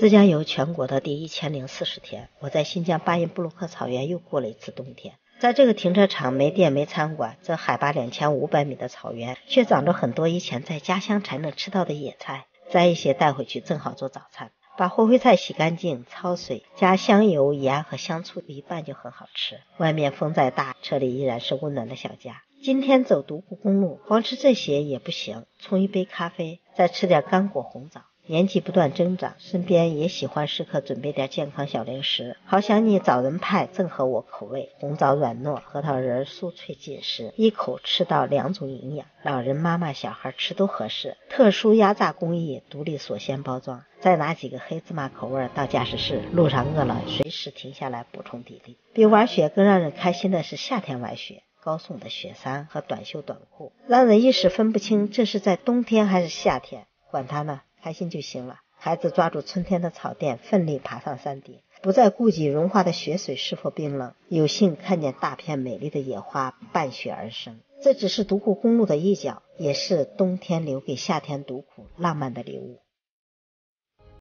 自驾游全国的第一千零四十天，我在新疆巴音布鲁克草原又过了一次冬天。在这个停车场没店没餐馆，这海拔两千五百米的草原，却长着很多以前在家乡才能吃到的野菜。摘一些带回去，正好做早餐。把灰灰菜洗干净，焯水，加香油、盐和香醋一拌就很好吃。外面风再大，车里依然是温暖的小家。今天走独库公路，光吃这些也不行，冲一杯咖啡，再吃点干果红枣。年纪不断增长，身边也喜欢时刻准备点健康小零食。好想你枣仁派正合我口味，红枣软糯，核桃仁酥脆紧实，一口吃到两种营养，老人、妈妈、小孩吃都合适。特殊压榨工艺，独立锁鲜包装。再拿几个黑芝麻口味到驾驶室，路上饿了随时停下来补充体力。比玩雪更让人开心的是夏天玩雪，高耸的雪山和短袖短裤，让人一时分不清这是在冬天还是夏天。管他呢。开心就行了。孩子抓住春天的草甸，奋力爬上山顶，不再顾及融化的雪水是否冰冷。有幸看见大片美丽的野花伴雪而生，这只是独库公路的一角，也是冬天留给夏天独库浪漫的礼物。